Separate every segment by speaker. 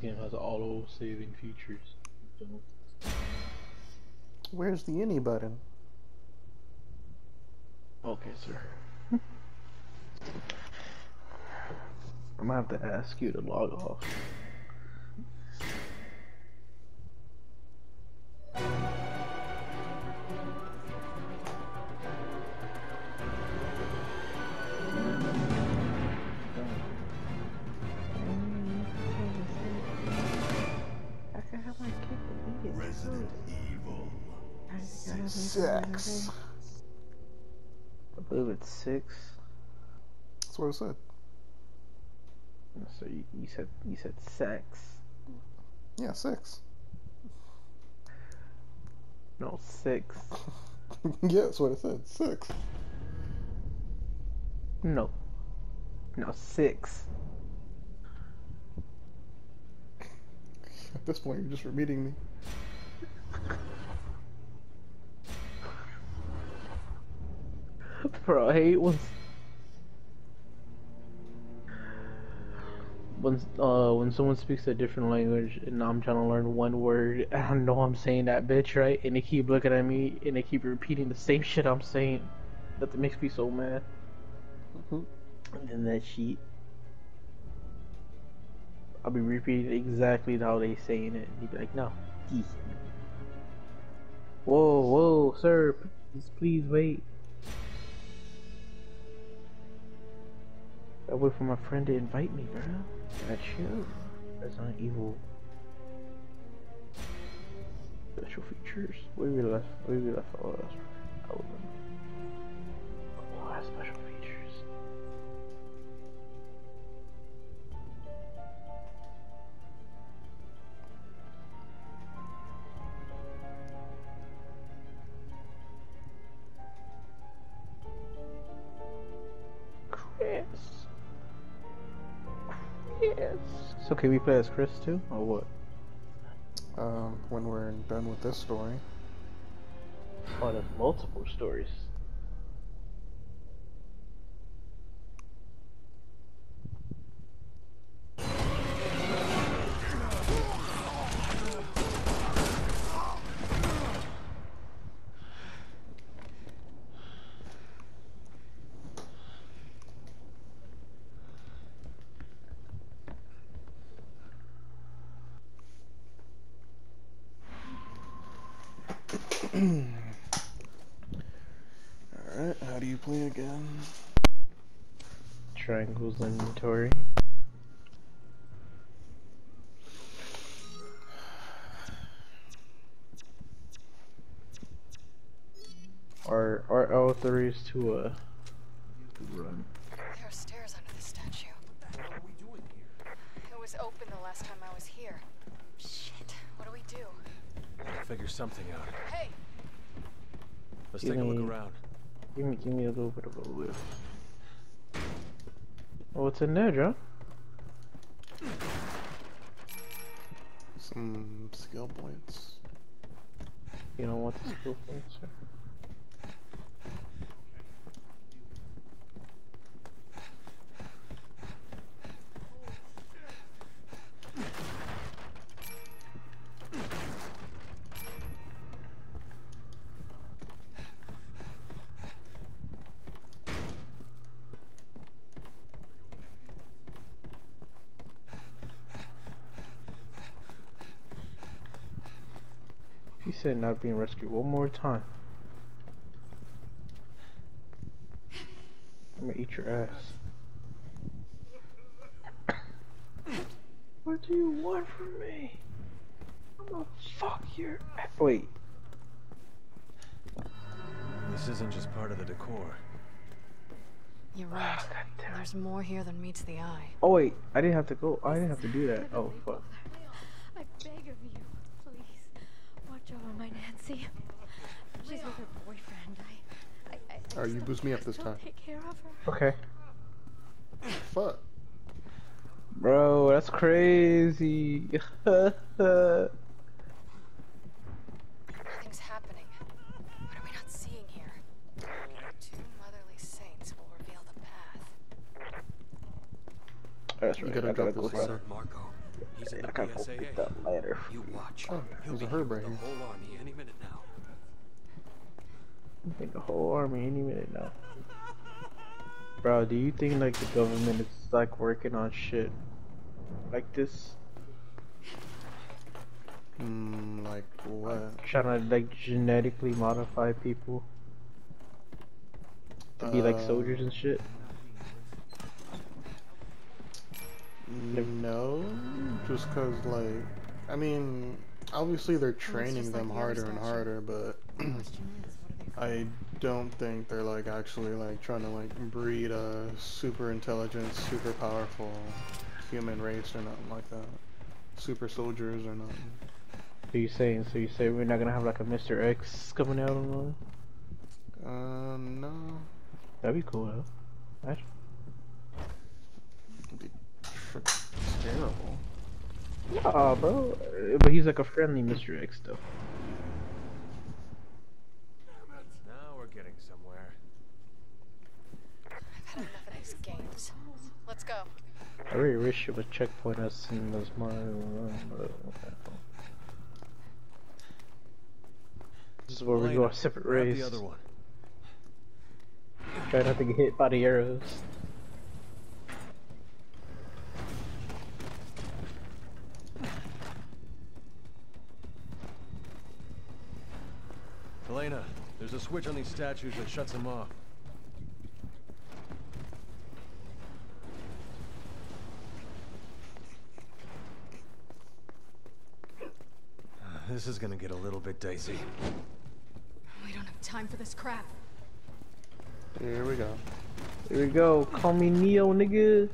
Speaker 1: This game has auto saving features.
Speaker 2: Where's the any button?
Speaker 1: okay, sir. I'm gonna have to ask you to log off. Sex.
Speaker 2: Yeah, six.
Speaker 1: No, six.
Speaker 2: yeah, that's what I said. Six.
Speaker 1: No. No, six.
Speaker 2: At this point, you're just repeating me.
Speaker 1: Bro, I hate when when uh when someone speaks a different language and I'm trying to learn one word and I know I'm saying that bitch right and they keep looking at me and they keep repeating the same shit I'm saying. That makes me so mad.
Speaker 2: Mhm.
Speaker 1: And then that sheet. I'll be repeating exactly how they saying it. And he'd be like, no. Whoa, whoa, sir, please, please wait. I wait for my friend to invite me, bro. That's you. That's not evil. Special features. Where we left? Where we left? Oh, that's right. I. Oh, that's special can we play as Chris too, or what?
Speaker 2: Um, when we're done with this story.
Speaker 1: Oh, there's multiple stories.
Speaker 2: Alright, how do you play again?
Speaker 1: Triangles inventory. Our our L3 is to uh run.
Speaker 3: There are stairs under the statue. It was open the last time I was here. Shit, what do we do?
Speaker 4: Figure something out.
Speaker 3: Hey,
Speaker 4: Let's
Speaker 1: Give
Speaker 4: take a look around.
Speaker 1: Give me give me a little bit of a lift. Oh, what's in there, Joe?
Speaker 2: Some skill points.
Speaker 1: You don't want the skill points, sir? Said not being rescued one more time. I'm gonna eat your ass. What do you want from me? I'm gonna fuck your ass. Wait,
Speaker 4: This isn't just part of the decor.
Speaker 3: you're right.
Speaker 1: Ah, God damn it.
Speaker 3: There's more here than meets the eye.
Speaker 1: Oh wait, I didn't have to go. I didn't have to do that. Oh fuck.
Speaker 5: I beg of you, please, watch over my Nancy. She's with her boyfriend. I, I, I, I
Speaker 2: Alright, you boost me up this time.
Speaker 5: Take care of her.
Speaker 1: Okay.
Speaker 2: Fuck.
Speaker 1: Bro, that's crazy.
Speaker 3: Things happening. What are we not seeing here? Two motherly saints will reveal the path.
Speaker 1: that's right.
Speaker 2: gotta
Speaker 1: I gotta
Speaker 2: drop
Speaker 1: go
Speaker 2: this letter.
Speaker 4: Marco.
Speaker 6: He's in
Speaker 1: I
Speaker 6: the
Speaker 1: gotta go
Speaker 6: PSAA.
Speaker 1: that ladder.
Speaker 6: You watch.
Speaker 2: Oh,
Speaker 6: He'll
Speaker 2: there's a herb right here.
Speaker 6: whole army any minute now.
Speaker 1: I think the whole army any minute now. Bro, do you think like the government is like working on shit like this?
Speaker 2: Hmm, like what?
Speaker 1: Trying to like genetically modify people to be like
Speaker 2: Uh,
Speaker 1: soldiers and shit?
Speaker 2: No, just cause like, I mean, obviously they're training them harder and harder, but
Speaker 5: Question is, what are they
Speaker 2: I don't think they're like actually like trying to like breed a super intelligent, super powerful human race or nothing like that. Super soldiers or nothing.
Speaker 1: So you saying? So you say we're not gonna have like a Mr. X coming out on?
Speaker 2: Uh, no.
Speaker 1: That'd be cool though. That's
Speaker 2: It's terrible.
Speaker 1: Nah, bro. But he's like a friendly Mr. X though.
Speaker 4: Now we're getting somewhere.
Speaker 3: I've had enough of these games. Let's go.
Speaker 1: I really wish it was checkpoint us and was my. This is where we go
Speaker 4: Helena,
Speaker 1: our separate ways.
Speaker 4: the other one.
Speaker 1: Try not to get hit by the arrows.
Speaker 4: Helena, there's a switch on these statues that shuts them off. This is gonna get a little bit dicey.
Speaker 5: We don't have time for this crap.
Speaker 2: Here we go.
Speaker 1: Here we go. Call me Neo, nigga.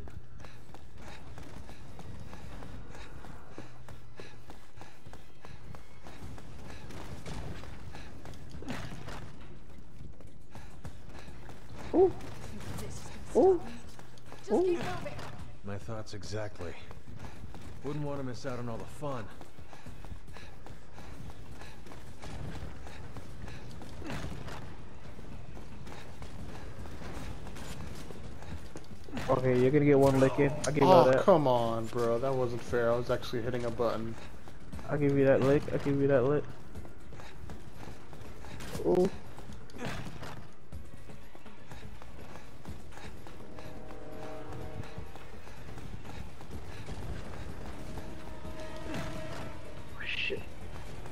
Speaker 1: Ooh,
Speaker 5: This is gonna
Speaker 1: ooh,
Speaker 5: Just
Speaker 1: ooh.
Speaker 5: keep moving.
Speaker 4: My thoughts exactly. Wouldn't want to miss out on all the fun.
Speaker 1: Okay, you're gonna get one lick in. I'll give you oh, all
Speaker 2: Oh,
Speaker 1: that.
Speaker 2: come on, bro. That wasn't fair. I was actually hitting a button.
Speaker 1: I'll give you that lick. I'll give you that lick. Ooh. Shit.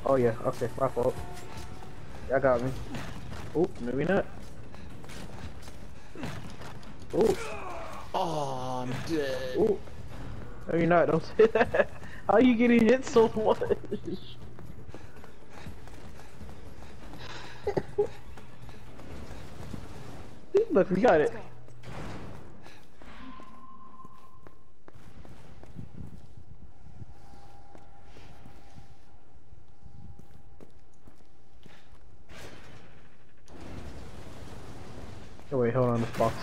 Speaker 1: Oh yeah, okay, my fault. Y'all got me. Oh, maybe not. Oh,
Speaker 2: Oh, I'm dead.
Speaker 1: oh. Maybe not, don't say that. How are you getting hit so much? Look, we got it. Oh wait, hold on, this box.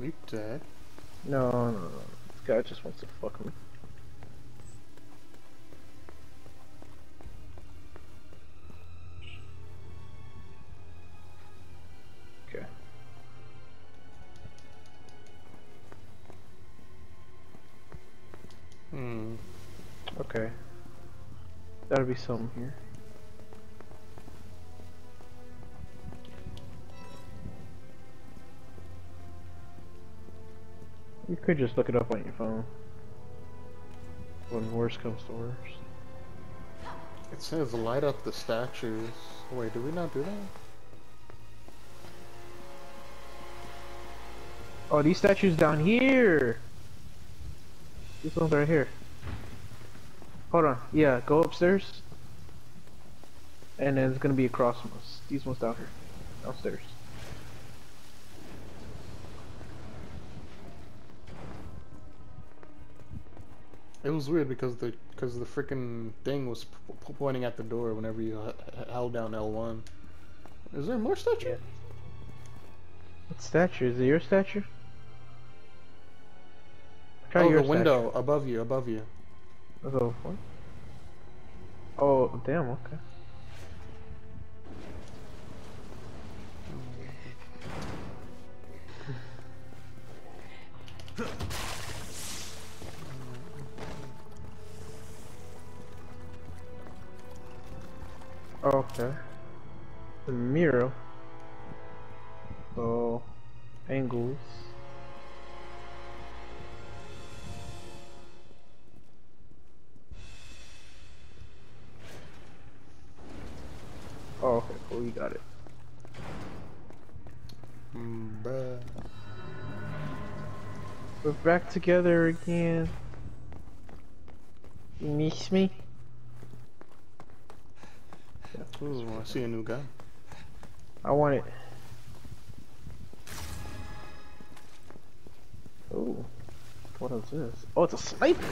Speaker 2: You dead?
Speaker 1: no, no, no! This guy just wants to fuck me. Okay.
Speaker 2: Hmm.
Speaker 1: Okay. Gotta be something here. Could just look it up on your phone. When worst comes to worst.
Speaker 2: It says light up the statues. Wait, did we not do that?
Speaker 1: Oh, these statues down here! These ones right here. Hold on. Yeah, go upstairs. And then it's gonna be across from us. These ones down here. Downstairs.
Speaker 2: It was weird because the because the freaking thing was pointing at the door whenever you held down L1. Is there more statue?
Speaker 1: Yeah. What statue? Is it your statue? Try
Speaker 2: oh,
Speaker 1: your
Speaker 2: the window above you, above you.
Speaker 1: Statue. Oh, what? Oh, damn, okay. Okay. The mirror. So, angles. Oh, okay, cool, you got it.
Speaker 2: Mm, bruh.
Speaker 1: We're back together again. You miss me?
Speaker 2: Ooh, I see a new gun.
Speaker 1: I want it. Ooh. What is this? Oh, it's a sniper!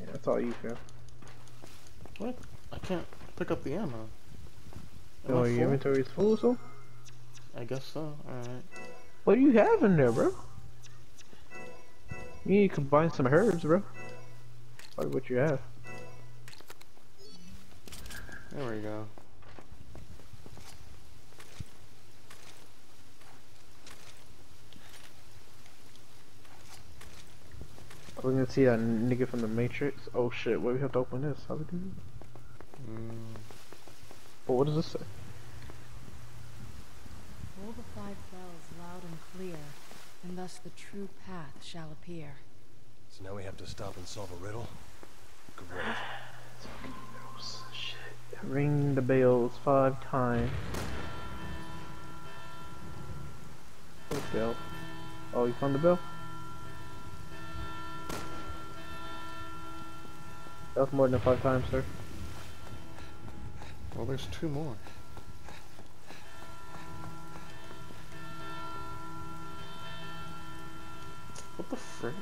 Speaker 1: Yeah, that's all you feel.
Speaker 2: What? I can't pick up the ammo. Am
Speaker 1: Oh, your
Speaker 2: full?
Speaker 1: inventory's full, so?
Speaker 2: I guess so. Alright.
Speaker 1: What do you have in there, bro? You need to combine some herbs, bro. Probably what you have.
Speaker 2: There we go.
Speaker 1: We're gonna see that nigga from the Matrix. Oh shit, wait, we have to open this. How we do this?
Speaker 2: Mm,
Speaker 1: Oh, what does this say?
Speaker 6: Roll the five bells loud and clear, and thus the true path shall appear.
Speaker 4: So now we have to stop and solve a riddle? Great.
Speaker 1: Ring the bells five times. What bell? Oh, you found the bell? That's more than five times, sir.
Speaker 2: well, there's two more. What the frick?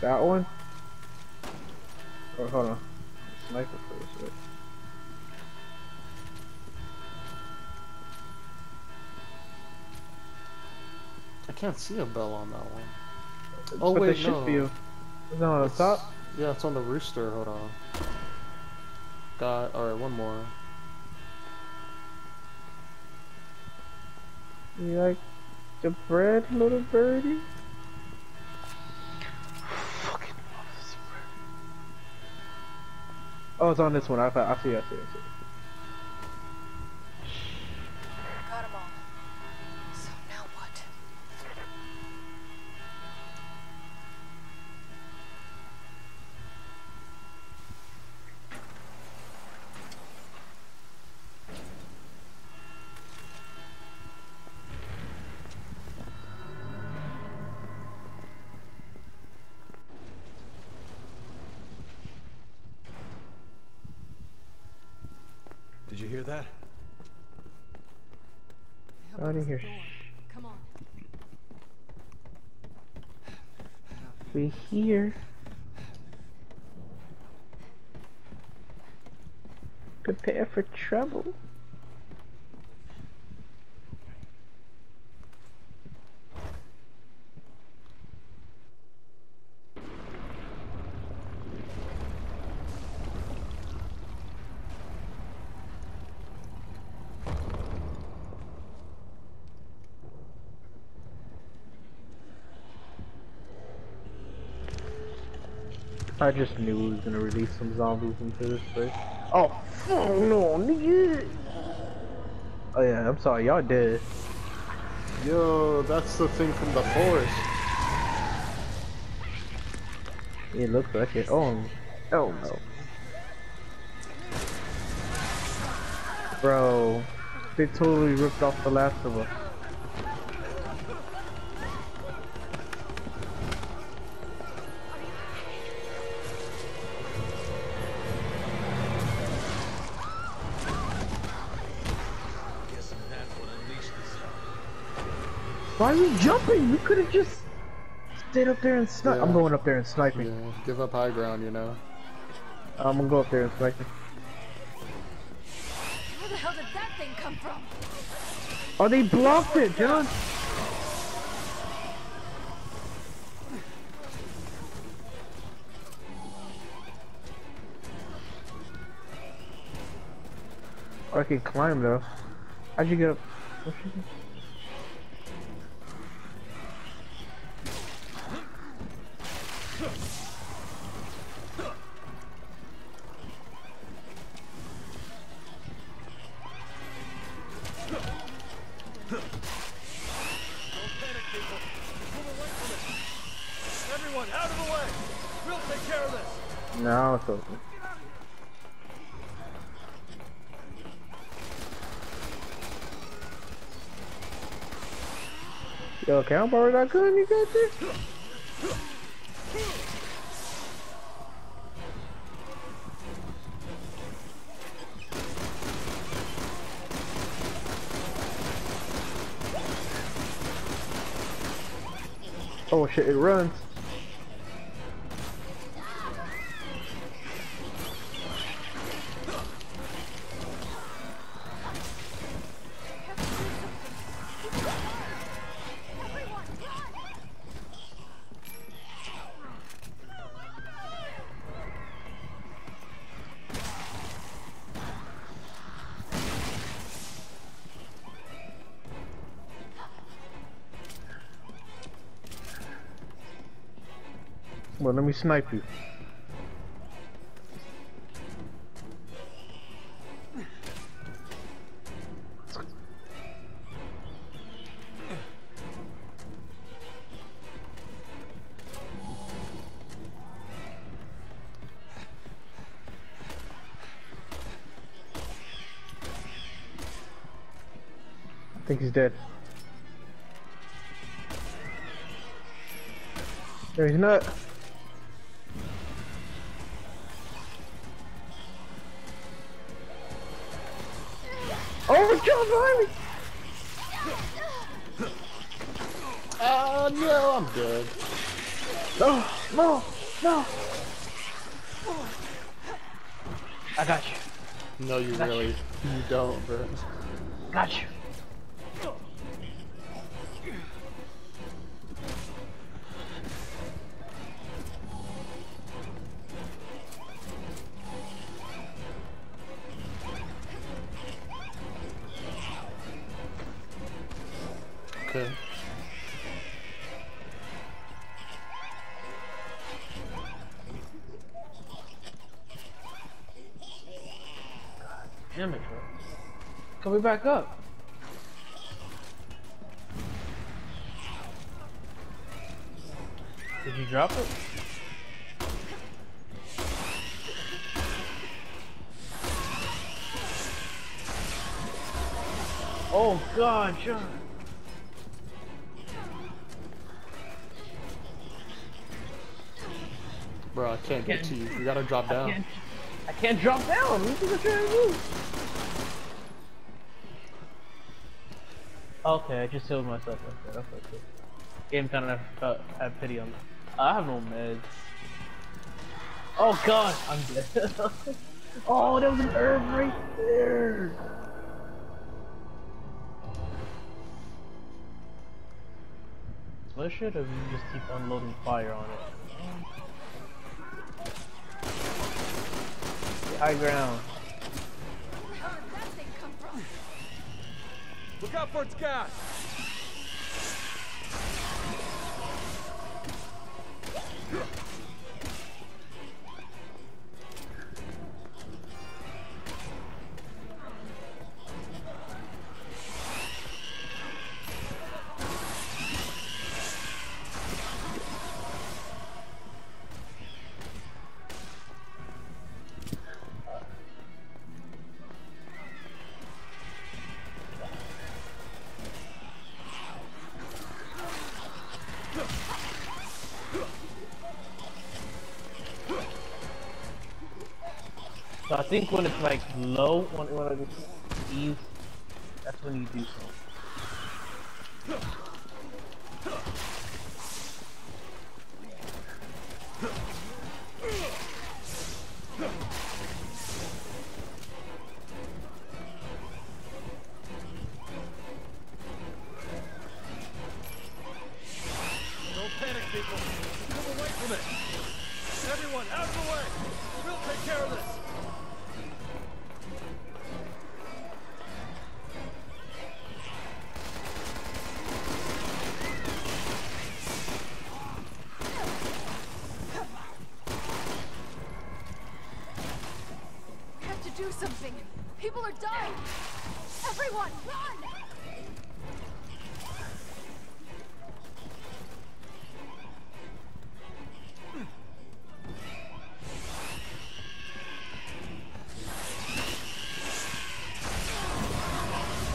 Speaker 1: That one? Oh, hold on. Sniper first, right?
Speaker 2: I can't see a bell on that one. Oh,
Speaker 1: what
Speaker 2: wait,
Speaker 1: should
Speaker 2: no.
Speaker 1: be. Is it on the top?
Speaker 2: Yeah, it's on the rooster. Hold on. Got alright. One more.
Speaker 1: You like the bread, little birdie? Oh, it's on this one. I, I see, I see, I see.
Speaker 6: I
Speaker 1: just knew we was gonna release some zombies into this place. Oh, fuck no, nigga! Oh yeah, I'm sorry, y'all dead.
Speaker 2: Yo, that's the thing from the forest.
Speaker 1: It looks like it. Oh, oh no. Bro, they totally ripped off The Last of Us. Why are you jumping? You could have just stayed up there and sniped.
Speaker 2: Yeah.
Speaker 1: I'm going up there and sniping.
Speaker 2: Yeah. Give up high ground, you know.
Speaker 1: I'm gonna go up there and snipe.
Speaker 5: Where the hell did that thing come from?
Speaker 1: Oh, they blocked it, John. Oh, I can climb though. How'd you get up? You got? Oh shit, it runs. Well, let me snipe you. I think he's dead. No, he's not. Coming back up. Did you drop it? Oh god, John.
Speaker 2: Bro, I can't get to you. You gotta drop
Speaker 1: I
Speaker 2: down.
Speaker 1: can't, I can't drop down. This is a trying to move. Okay, I just healed myself. That's okay. Game kind of uh, had pity on me. I have no meds. Oh god, I'm dead. oh, there was an herb right there. What should have you just keep unloading fire on it? High ground.
Speaker 4: Look out for its gas!
Speaker 1: Low, when, when it's ease, that's when you do
Speaker 4: panic, people. Move away from it. Everyone, out of the way. We'll take care of this.
Speaker 3: Dying! Everyone, run!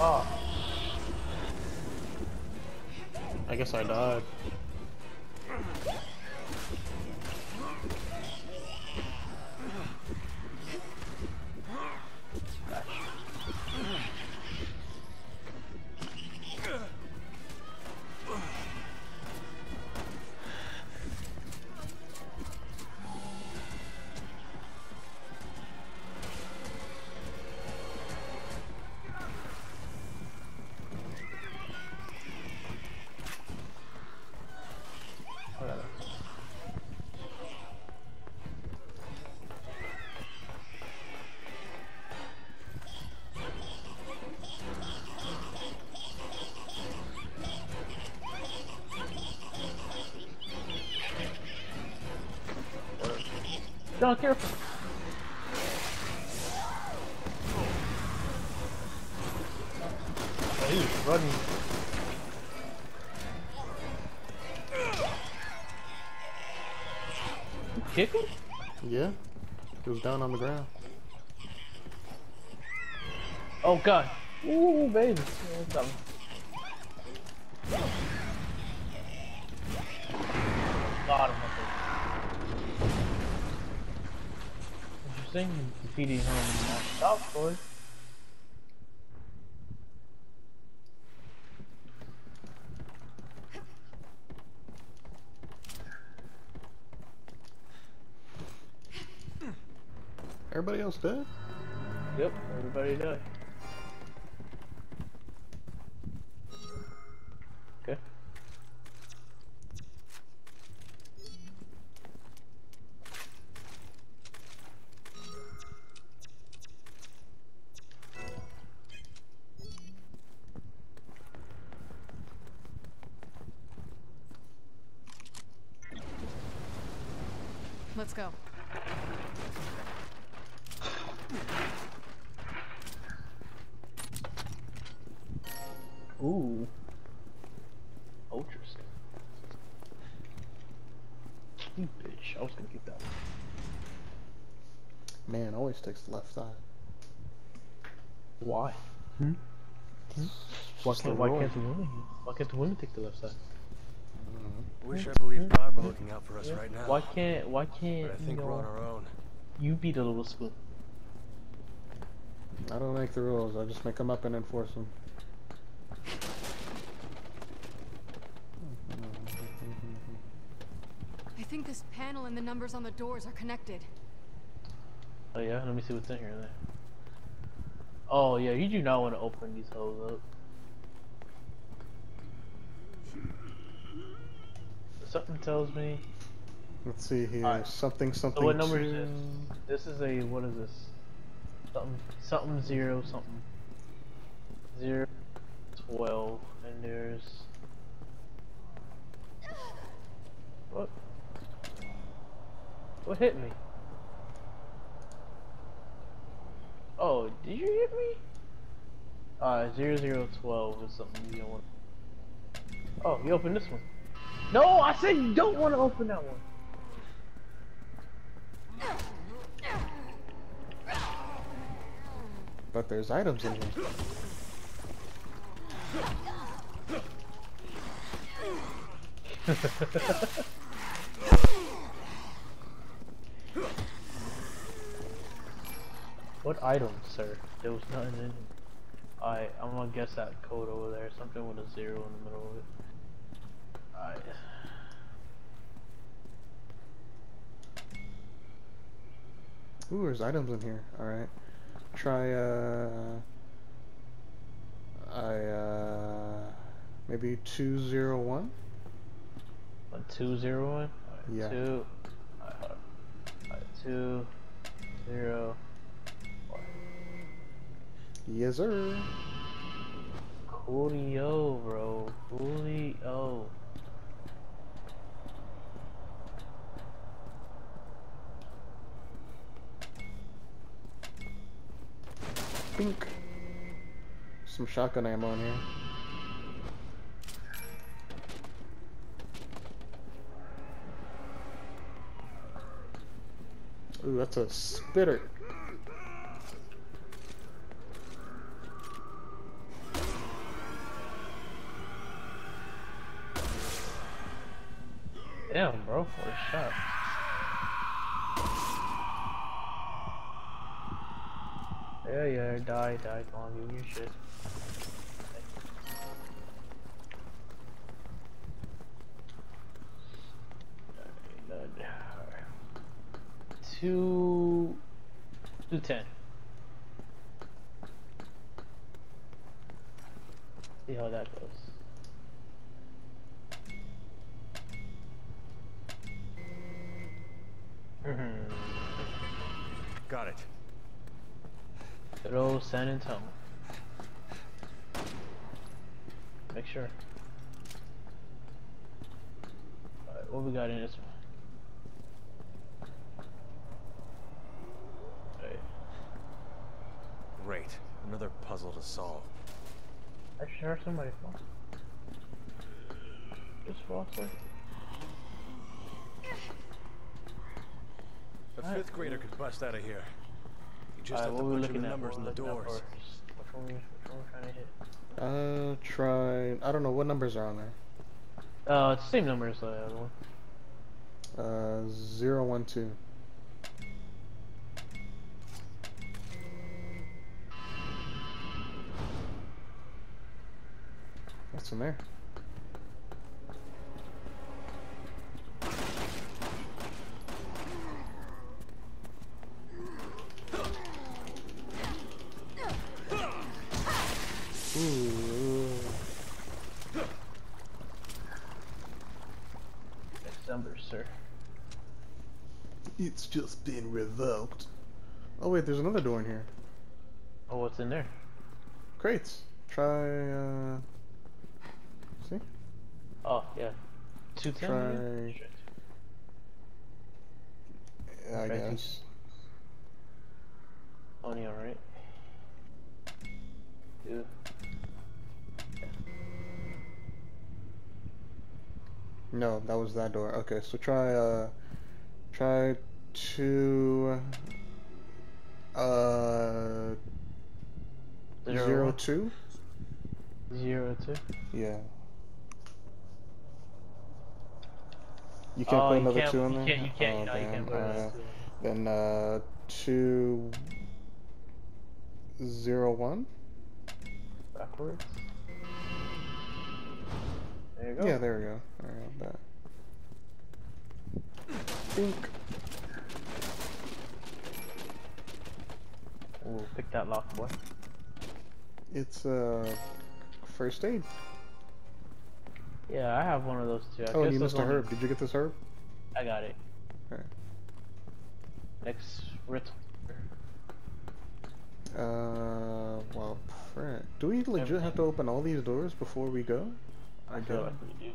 Speaker 1: Oh,
Speaker 2: I guess I died.
Speaker 1: John, careful. Oh, he's running. You kick him?
Speaker 2: Yeah? He was down on the ground.
Speaker 1: Oh god. Ooh, baby. Interesting. Defeating him not stop,
Speaker 3: Let's go.
Speaker 1: Ooh. Ultra stuff. You bitch. I was gonna get that one.
Speaker 2: Man, always takes the left side.
Speaker 1: Why?
Speaker 2: Hmm?
Speaker 1: Why can't, why can't the women? Why can't the women take the left side?
Speaker 4: Wish I believed hmm? God were looking out for us right now.
Speaker 1: Why can't why can't
Speaker 4: But I
Speaker 1: you
Speaker 4: think we're on our own.
Speaker 1: you be the little spoon?
Speaker 2: I don't make the rules, I just make them up and enforce them.
Speaker 3: I think this panel and the numbers on the doors are connected.
Speaker 1: Oh yeah, let me see what's in here then. Oh yeah, you do not want to open these holes up. Something tells me.
Speaker 2: Let's see here.
Speaker 1: Alright.
Speaker 2: Something, something.
Speaker 1: So what number is this? This is a what is this? Something something zero something. Zero twelve and there's what? What hit me? Oh, did you hit me? Uh, zero zero twelve is something you don't want. Oh, you opened this one. No, I said you don't want to open that one.
Speaker 2: But there's items in here.
Speaker 1: What items, sir? There was nothing in here. Alright, I'm gonna guess that code over there. Something with a zero in the middle of it.
Speaker 2: Ooh, there's items in here. Alright. Try, uh. I, uh. Maybe 201?
Speaker 1: One, two, zero, one? Alright,
Speaker 2: Yeah.
Speaker 1: Two. Two, zero, one.
Speaker 2: Yes, sir.
Speaker 1: Coolio, bro. Coolio.
Speaker 2: Pink. Some shotgun ammo in here. Ooh, that's a spitter.
Speaker 1: Damn, bro, four shots. Yeah, yeah, die, die, come on, give me your shit. Alright, done. Alright. Two, two ten. See how that goes. Mhm.
Speaker 4: Got it.
Speaker 1: Good San Make sure. Alright, what we got in this one?
Speaker 4: Great. Another puzzle to solve.
Speaker 1: I should heard somebody fall. Just fall, sir.
Speaker 4: A fifth grader could bust out of here. You just
Speaker 1: Alright,
Speaker 4: have to
Speaker 1: what we
Speaker 4: put
Speaker 1: looking
Speaker 4: the numbers
Speaker 1: What
Speaker 4: in the
Speaker 1: we looking at
Speaker 4: doors.
Speaker 1: Which one we, which one we trying to hit?
Speaker 2: Uh, try. I don't know what numbers are on there.
Speaker 1: Uh, it's the same number as the other one.
Speaker 2: Uh, zero one two. What's in there? Ooh.
Speaker 1: Next number, sir.
Speaker 2: It's just been revoked. Oh wait, there's another door in here.
Speaker 1: Oh, what's in there?
Speaker 2: Crates. Try. uh... See?
Speaker 1: Oh, yeah. Two ten.
Speaker 2: Try- I
Speaker 1: Try
Speaker 2: guess.
Speaker 1: Only alright. Two.
Speaker 2: No, that was that door. Okay, so try. uh... Try two. Uh.
Speaker 1: Zero,
Speaker 2: Zero two.
Speaker 1: Zero two.
Speaker 2: Yeah. You can't
Speaker 1: oh,
Speaker 2: put another
Speaker 1: can't,
Speaker 2: two in
Speaker 1: you
Speaker 2: there.
Speaker 1: Can't, you can't,
Speaker 2: Oh,
Speaker 1: no, you can't put another
Speaker 2: Uh,
Speaker 1: two.
Speaker 2: Then uh, two zero one.
Speaker 1: Backwards. There you go.
Speaker 2: Yeah, there we go. Go. That. Think.
Speaker 1: Ooh, pick that lock, boy.
Speaker 2: It's uh first aid.
Speaker 1: Yeah, I have one of those too. I
Speaker 2: Oh, you missed a herb. Did you get this herb?
Speaker 1: I got it.
Speaker 2: Alright.
Speaker 1: Next rit.
Speaker 2: Uh, well, frick. Do we legit have to open all these doors before we go? I
Speaker 1: I feel like we do.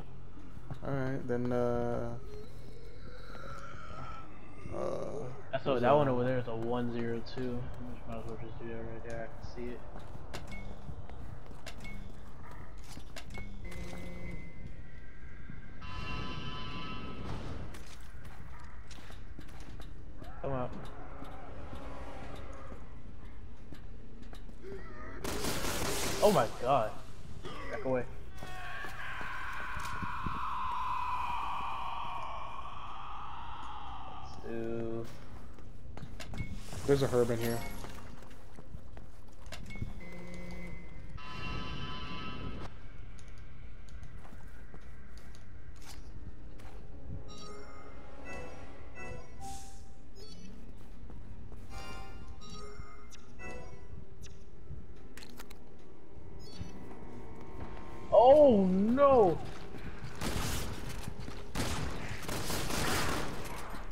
Speaker 2: Alright, then uh. Uh.
Speaker 1: I that one over there is a one zero two. Might as well just do that right there. I can see it. Come out. Oh my god. Back away.
Speaker 2: There's a herb in here.
Speaker 1: Oh no!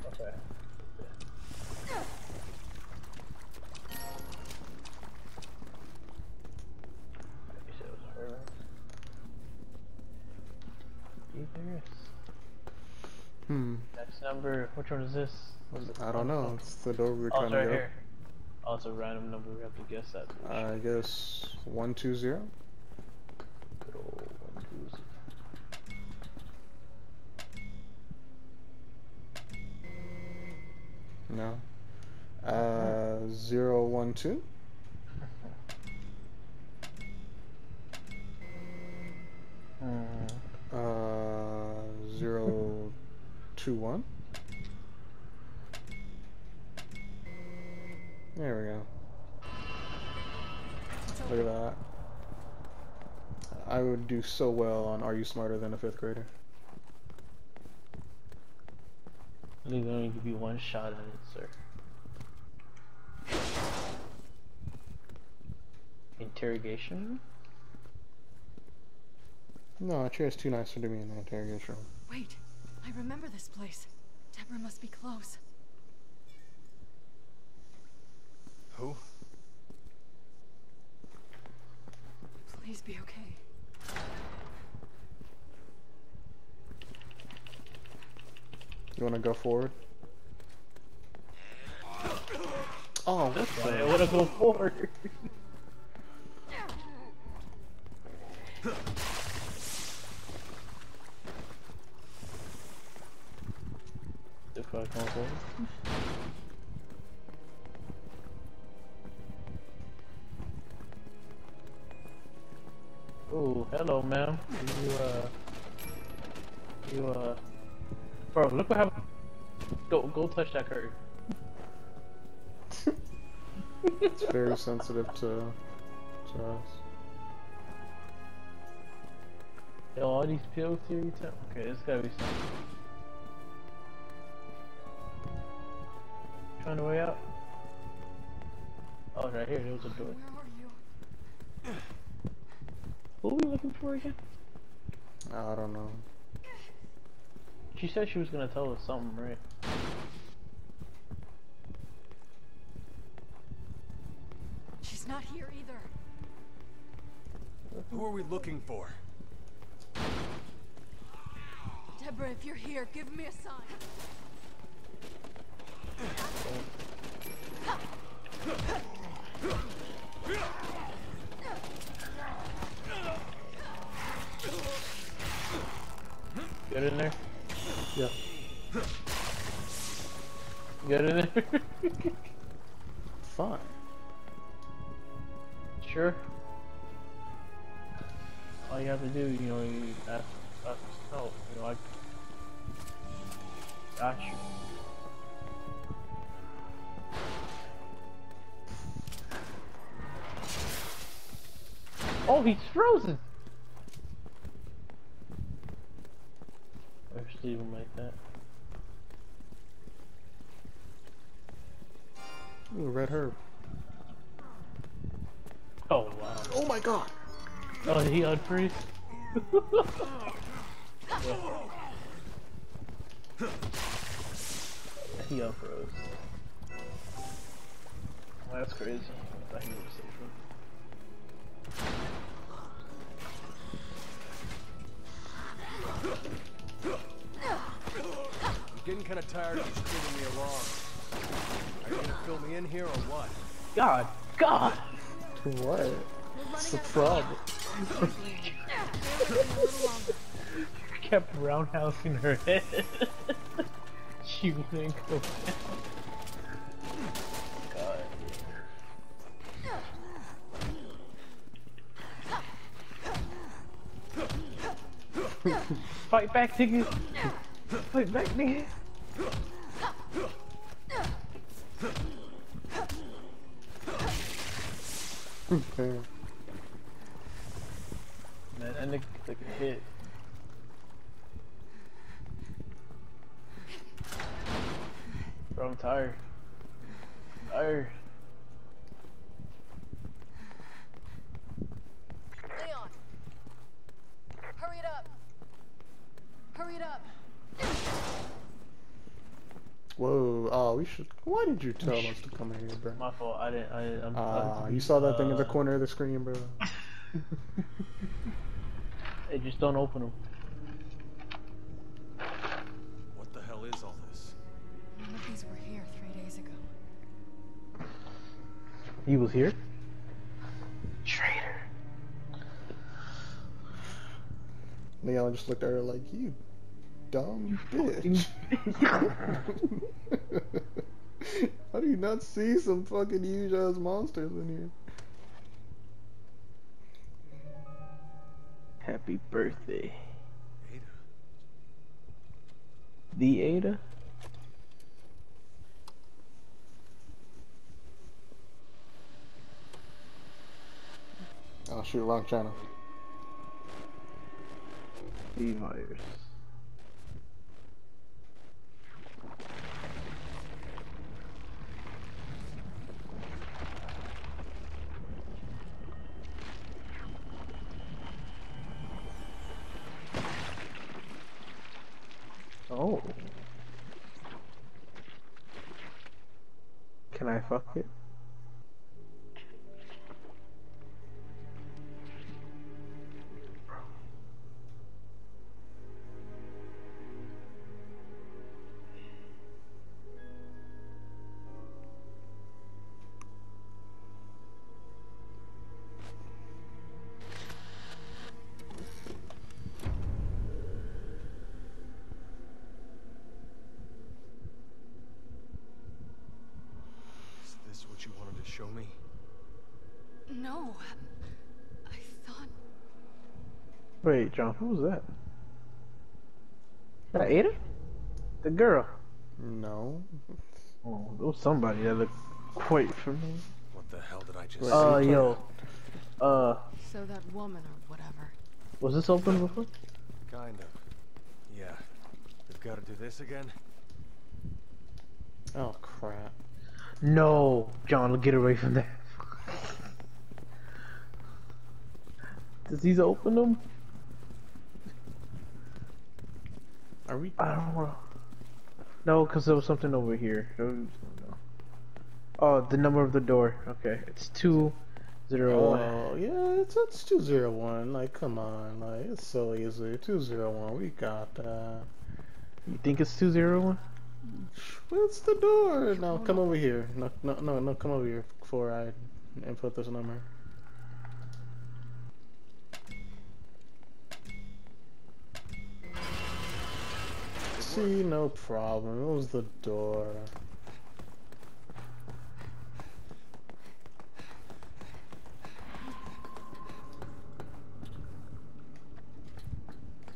Speaker 1: Okay. You said it was her, right?
Speaker 2: Hmm.
Speaker 1: Next number, which one is this?
Speaker 2: I don't know. It's the door we were
Speaker 1: Oh,
Speaker 2: trying
Speaker 1: it's
Speaker 2: to
Speaker 1: right
Speaker 2: get
Speaker 1: here. Oh, it's a random number. We have to guess that.
Speaker 2: I guess one two zero.
Speaker 1: Good old one, two, zero.
Speaker 2: No. Uh, zero one two.
Speaker 1: Hmm.
Speaker 2: Uh, zero two one. There we go. Look at that. I would do so well on Are You Smarter Than a Fifth Grader?
Speaker 1: They're gonna give you one shot at it, sir. Interrogation?
Speaker 2: No, Chair's too nice to me in the interrogation room.
Speaker 6: Wait, I remember this place. Deborah must be close.
Speaker 4: Who?
Speaker 6: Please be okay.
Speaker 2: You wanna go forward? Oh, what
Speaker 1: I
Speaker 2: the?
Speaker 1: wanna go forward. if I come forward.
Speaker 2: Very sensitive to, to us.
Speaker 1: Yo, all these pills here you tell? Okay, this gotta be something. Find a way out? Oh, right here, there was a door.
Speaker 6: Where are you?
Speaker 1: What were we looking for again?
Speaker 2: I don't know.
Speaker 1: She said she was gonna tell us something, right?
Speaker 4: Who are we looking for?
Speaker 6: Deborah, if you're here, give me a sign.
Speaker 1: Get in there.
Speaker 2: Yeah.
Speaker 1: Get in there.
Speaker 2: Fine.
Speaker 1: sure. All you have to do, you know, you ask, ask for help. You know, I got you. Oh, he's frozen. Or just leave Oh, he unfreeze. he unfroze. Oh, that's crazy. I thought he was safer.
Speaker 4: I'm getting kind of tired of you stringing me along. Are you gonna fill me in here or what?
Speaker 1: God, God.
Speaker 2: What? What's the problem?
Speaker 1: Kept roundhousing her head. she wouldn't go down. Fight back, nigga! Fight back, nigga!
Speaker 2: Okay.
Speaker 1: Man, that nigga took a hit. Bro, I'm tired. I'm tired.
Speaker 3: Leon! Hurry it up! Hurry it up!
Speaker 2: Whoa. Oh, we should. Why did you tell us to come here, bro?
Speaker 1: My fault. I didn't. I, I'm.
Speaker 2: Ah,
Speaker 1: I'm-
Speaker 2: you saw that thing in the
Speaker 1: uh,
Speaker 2: corner of the screen, bro.
Speaker 1: Hey, just don't open them.
Speaker 4: What the hell? hell is all this?
Speaker 6: None of these were here three days ago.
Speaker 4: What the hell all
Speaker 6: of these were here three days ago.
Speaker 4: What the hell is all this?
Speaker 6: None of these were here three days ago. None of these were here three days ago.
Speaker 1: He was here? Traitor.
Speaker 2: Leon just looked at her like, you dumb
Speaker 1: fucking
Speaker 2: bitch. How do you not see some fucking huge ass monsters in here?
Speaker 1: Birthday.
Speaker 4: Ada.
Speaker 1: The Ada?
Speaker 2: Oh shoot, wrong channel.
Speaker 1: The virus. Wait, John, who was that? That Ada? The girl.
Speaker 2: No.
Speaker 1: Oh, it was somebody that looked quite familiar.
Speaker 4: What the hell did I just
Speaker 1: Uh,
Speaker 4: see?
Speaker 1: yo. Uh,
Speaker 6: So that woman or whatever.
Speaker 1: was this open before?
Speaker 4: Kind of. Yeah. We've got to do this again?
Speaker 2: Oh crap.
Speaker 1: No, John, get away from that. Does he open them?
Speaker 2: Are we?
Speaker 1: I don't know. No, because there was something over here. Oh, the number of the door. Okay, it's two zero oh, one.
Speaker 2: Oh yeah, it's it's two zero one. Like, come on, like it's so easy. Two zero one. We got that.
Speaker 1: You think it's two zero one?
Speaker 2: What's the door? No, come over here. No, no, no, no. Come over here before I input this number. See, no problem. It was the door.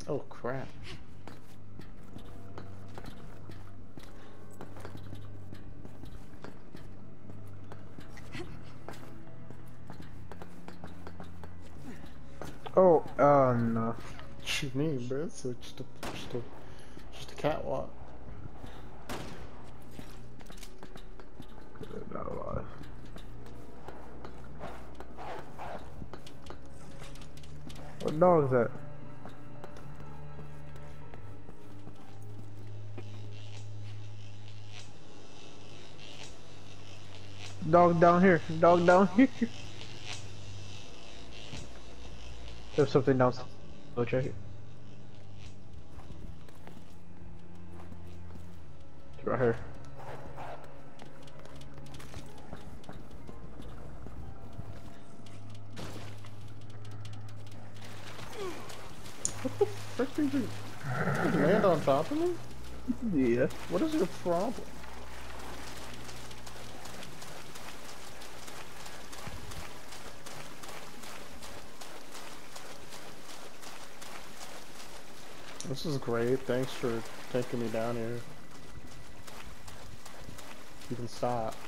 Speaker 2: Oh crap.
Speaker 1: Oh, uh, no.
Speaker 2: What you bro? It's a- just catwalk.
Speaker 1: Not alive. What dog is that? Dog down here. Dog down here. There's something downstairs. Go check it. It's right here.
Speaker 2: What the frick did you, did you land on top of me?
Speaker 1: Yeah.
Speaker 2: What is your problem? This is great. Thanks for taking me down here. You can stop.